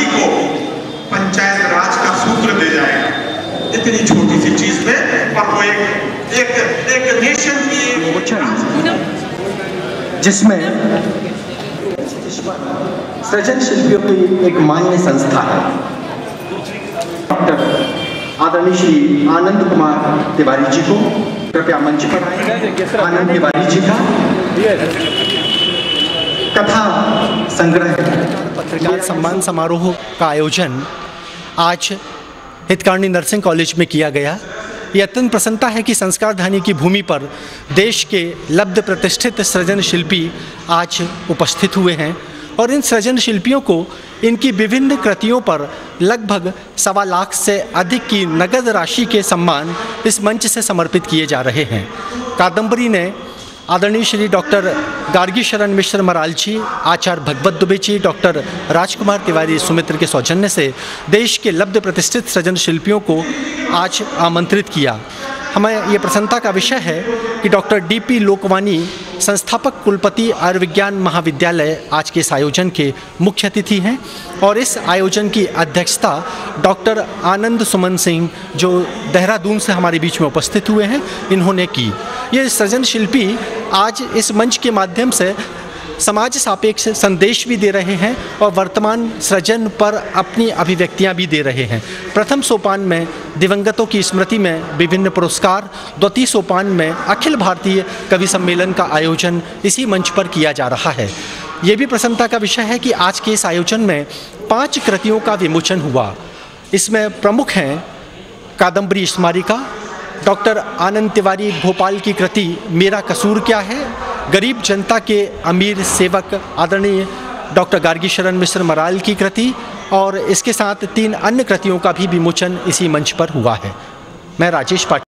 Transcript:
सभी को पंचायत राज का सूत्र दे जाएगा। इतनी छोटी सी चीज़ में और वो एक एक एक नेशन की जिसमें सृजन शिल्पियों की एक मान्य संस्था है। डॉक्टर आदरणीय श्री आनंद कुमार तिवारी जी को कृपया मंच पर आनंद तिवारी जी का कथा संग्रह पत्रकार सम्मान समारोह का आयोजन आज हितकार्णी नर्सिंग कॉलेज में किया गया। ये अत्यंत प्रसन्नता है कि संस्कार धानी की भूमि पर देश के लब्ध प्रतिष्ठित सृजन शिल्पी आज उपस्थित हुए हैं और इन सृजन शिल्पियों को इनकी विभिन्न कृतियों पर लगभग सवा लाख से अधिक की नगद राशि के सम्मान इस मंच से समर्पित किए जा रहे हैं। कादम्बरी ने आदरणीय श्री डॉक्टर गार्गी शरण मिश्र मराल जी आचार्य भगवत दुबे जी डॉक्टर राजकुमार तिवारी सुमित्र के सौजन्य से देश के लब्ध प्रतिष्ठित सृजन शिल्पियों को आज आमंत्रित किया। हमें ये प्रसन्नता का विषय है कि डॉक्टर डीपी लोकवानी संस्थापक कुलपति आयुर्विज्ञान महाविद्यालय आज के इस आयोजन के मुख्य अतिथि हैं और इस आयोजन की अध्यक्षता डॉक्टर आनंद सुमन सिंह, जो देहरादून से हमारे बीच में उपस्थित हुए हैं, इन्होंने की। ये सृजन शिल्पी आज इस मंच के माध्यम से समाज सापेक्ष संदेश भी दे रहे हैं और वर्तमान सृजन पर अपनी अभिव्यक्तियाँ भी दे रहे हैं। प्रथम सोपान में दिवंगतों की स्मृति में विभिन्न पुरस्कार, द्वितीय सोपान में अखिल भारतीय कवि सम्मेलन का आयोजन इसी मंच पर किया जा रहा है। ये भी प्रसन्नता का विषय है कि आज के इस आयोजन में पाँच कृतियों का विमोचन हुआ। इसमें प्रमुख हैं कादम्बरी स्मारिका डॉक्टर आनंद तिवारी भोपाल की कृति, मेरा कसूर क्या है? गरीब जनता के अमीर सेवक, आदरणीय डॉक्टर गार्गी शरण मिश्र मराल की कृति और इसके साथ तीन अन्य कृतियों का भी विमोचन इसी मंच पर हुआ है। मैं राजेश पाटिल।